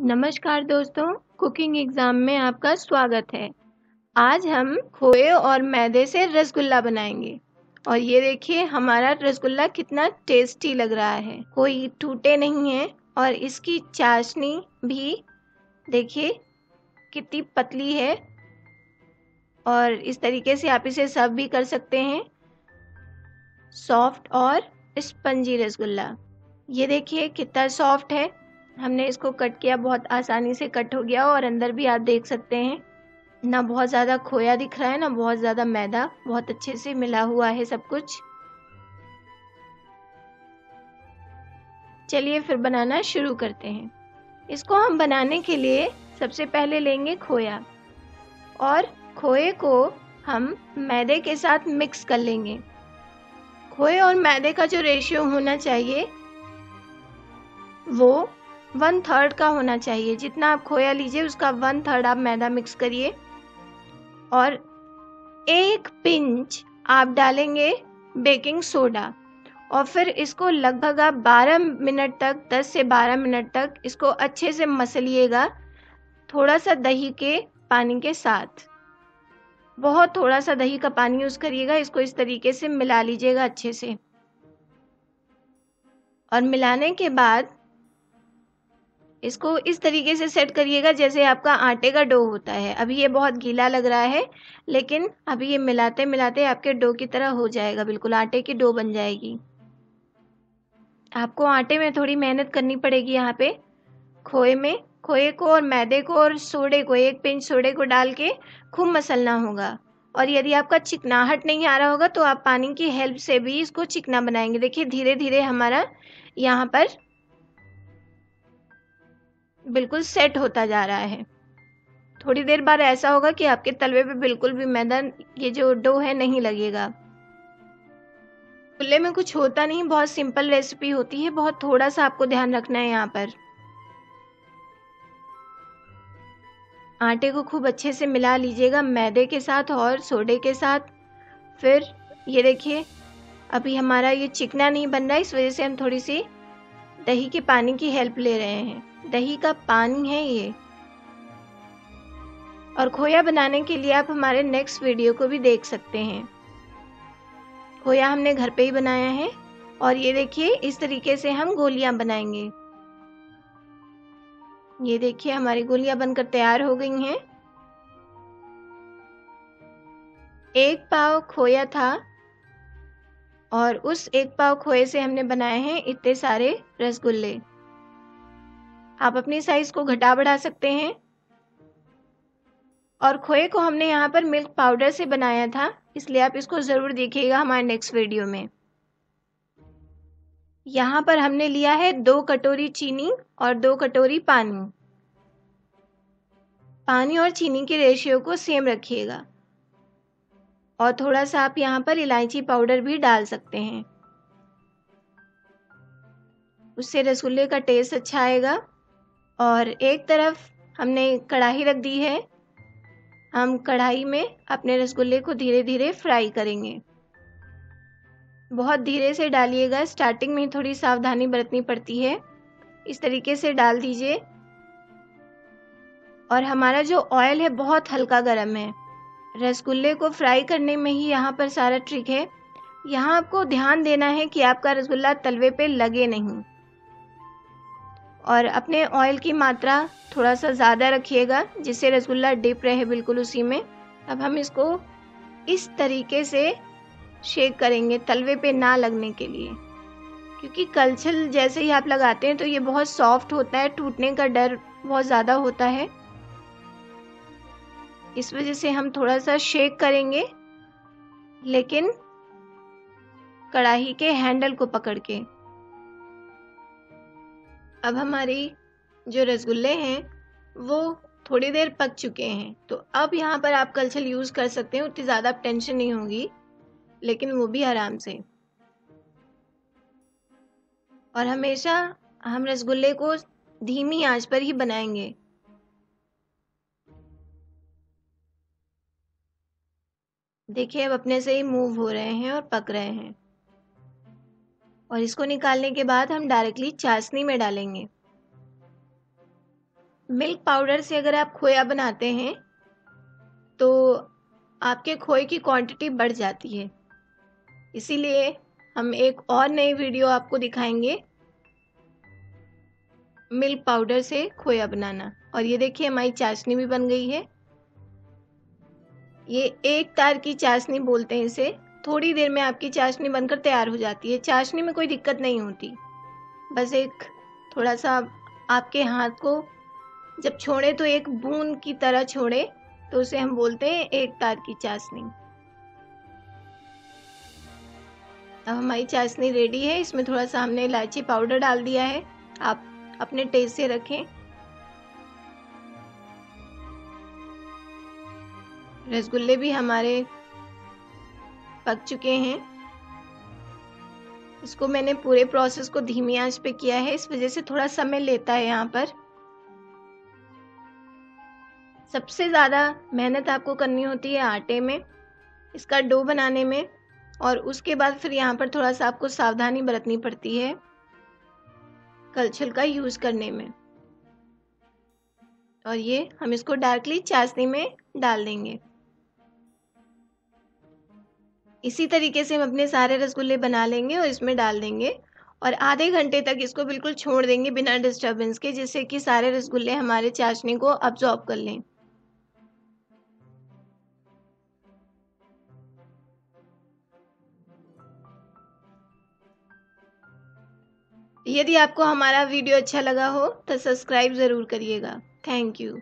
नमस्कार दोस्तों cooking exam में आपका स्वागत है। आज हम खोए और मैदे से रसगुल्ला बनाएँगे। और ये देखिए, हमारा रसगुल्ला कितना टेस्टी लग रहा है। कोई टूटे नहीं है और इसकी चाशनी भी देखिए, कितनी पतली है। और इस तरीके से आप इसे सर्व भी कर सकते हैं। सॉफ्ट और स्पंजी रसगुल्ला। ये देखिए, कितना सॉफ्ट है। हमने इसको कट किया, बहुत आसानी से कट हो गया और अंदर भी आप देख सकते हैं। ना बहुत ज़्यादा खोया दिख रहा है, ना बहुत ज़्यादा मैदा, बहुत अच्छे से मिला हुआ है सब कुछ। चलिए फिर बनाना शुरू करते हैं। इसको हम बनाने के लिए सबसे पहले लेंगे खोया और खोए को हम मैदे के साथ मिक्स कर लेंगे। खोए और मैदे का जो रेशियो होना चाहिए, वो वन थर्ड का होना चाहिए। जितना आप खोया लीजिए, उसका वन थर्ड आप मैदा मिक्स करिए। और एक पिंच आप डालेंगे बेकिंग सोडा। और फिर इसको लगभग आप 12 मिनट तक 10 से 12 मिनट तक इसको अच्छे से मसलिएगा। थोड़ा सा दही के पानी के साथ। बहुत थोड़ा सा दही का पानी यूज़ करिएगा, इसको इस तरीके से मिला लीजिएगा अच्छे से। और मिलाने के बाद इसको इस तरीके से सेट करिएगा जैसे आपका आटे का डो होता है। अभी ये बहुत गीला लग रहा है, लेकिन अभी ये मिलाते मिलाते आपके डो की तरह हो जाएगा, बिल्कुल आटे की डो बन जाएगी। आपको आटे में थोड़ी मेहनत करनी पड़ेगी यहाँ पे। खोए में, खोए को और मैदे को और सोडे को, एक पिंच सोडे को डाल के खूब मसलना होगा। और यदि आपका चिकनाहट नहीं आ रहा होगा तो आप पानी की हेल्प से भी इसको चिकना बनाएँगे। देखिए धीरे धीरे हमारा यहाँ पर बिल्कुल सेट होता जा रहा है। थोड़ी देर बाद ऐसा होगा कि आपके तलवे पे बिल्कुल भी मैदा ये जो डो है, नहीं लगेगा। चूल्हे में कुछ होता नहीं, बहुत सिंपल रेसिपी होती है, बहुत थोड़ा सा आपको ध्यान रखना है यहाँ पर। आटे को खूब अच्छे से मिला लीजिएगा मैदे के साथ और सोडे के साथ। फिर ये देखिए, अभी हमारा ये चिकना नहीं बन रहा है इस वजह से हम थोड़ी सी दही के पानी की हेल्प ले रहे हैं। दही का पानी है ये। और खोया बनाने के लिए आप हमारे नेक्स्ट वीडियो को भी देख सकते हैं। खोया हमने घर पे ही बनाया है और ये देखिए, इस तरीके से हम गोलियाँ बनाएँगे। ये देखिए, हमारी गोलियाँ बनकर तैयार हो गई हैं। एक पाव खोया था और उस एक पाव खोए से हमने बनाए हैं इतने सारे रसगुल्ले। आप अपनी साइज़ को घटा बढ़ा सकते हैं। और खोए को हमने यहाँ पर मिल्क पाउडर से बनाया था, इसलिए आप इसको ज़रूर देखिएगा हमारे नेक्स्ट वीडियो में। यहाँ पर हमने लिया है दो कटोरी चीनी और दो कटोरी पानी। पानी और चीनी के रेशियो को सेम रखिएगा। और थोड़ा सा आप यहाँ पर इलायची पाउडर भी डाल सकते हैं। उससे रसगुल्ले का टेस्ट अच्छा आएगा। और एक तरफ़ हमने कढ़ाई रख दी है। हम कढ़ाई में अपने रसगुल्ले को धीरे धीरे फ्राई करेंगे। बहुत धीरे से डालिएगा। स्टार्टिंग में थोड़ी सावधानी बरतनी पड़ती है। इस तरीके से डाल दीजिए। और हमारा जो ऑयल है, बहुत हल्का गर्म है। रसगुल्ले को फ्राई करने में ही यहाँ पर सारा ट्रिक है। यहाँ आपको ध्यान देना है कि आपका रसगुल्ला तलवे पे लगे नहीं। और अपने ऑयल की मात्रा थोड़ा सा ज़्यादा रखिएगा, जिससे रसगुल्ला डिप रहे बिल्कुल उसी में। अब हम इसको इस तरीके से शेक करेंगे तलवे पे ना लगने के लिए। क्योंकि कलछल जैसे ही आप लगाते हैं तो ये बहुत सॉफ्ट होता है, टूटने का डर बहुत ज़्यादा होता है। इस वजह से हम थोड़ा सा शेक करेंगे, लेकिन कढ़ाई के हैंडल को पकड़ के। अब हमारी जो रसगुल्ले हैं, वो थोड़ी देर पक चुके हैं। तो अब यहाँ पर आप कलछल यूज़ कर सकते हैं, उतनी ज़्यादा टेंशन नहीं होगी, लेकिन वो भी आराम से। और हमेशा हम रसगुल्ले को धीमी आँच पर ही बनाएँगे। देखिए, अब अपने से ही मूव हो रहे हैं और पक रहे हैं। और इसको निकालने के बाद हम डायरेक्टली चाशनी में डालेंगे। मिल्क पाउडर से अगर आप खोया बनाते हैं तो आपके खोए की क्वांटिटी बढ़ जाती है। इसीलिए हम एक और नई वीडियो आपको दिखाएँगे मिल्क पाउडर से खोया बनाना। और ये देखिए, हमारी चाशनी भी बन गई है। ये एक तार की चाशनी बोलते हैं इसे। थोड़ी देर में आपकी चाशनी बनकर तैयार हो जाती है। चाशनी में कोई दिक्कत नहीं होती। बस एक थोड़ा सा आपके हाथ को जब छोड़े तो एक बूंद की तरह छोड़े तो उसे हम बोलते हैं एक तार की चाशनी। अब हमारी चाशनी रेडी है। इसमें थोड़ा सा हमने इलायची पाउडर डाल दिया है। आप अपने टेस्ट से रखें। रसगुल्ले भी हमारे पक चुके हैं। इसको मैंने पूरे प्रोसेस को धीमी आँच पे किया है। इस वजह से थोड़ा समय लेता है यहाँ पर। सबसे ज़्यादा मेहनत आपको करनी होती है आटे में, इसका डो बनाने में, और उसके बाद फिर यहाँ पर थोड़ा सा आपको सावधानी बरतनी पड़ती है कलछल का यूज़ करने में। और ये हम इसको डार्कली चाशनी में डाल देंगे। इसी तरीके से हम अपने सारे रसगुल्ले बना लेंगे और इसमें डाल देंगे और आधे घंटे तक इसको बिल्कुल छोड़ देंगे बिना डिस्टर्बेंस के, जिससे कि सारे रसगुल्ले हमारे चाशनी को अब्जॉर्ब कर लें। यदि आपको हमारा वीडियो अच्छा लगा हो तो सब्सक्राइब ज़रूर करिएगा। Thank you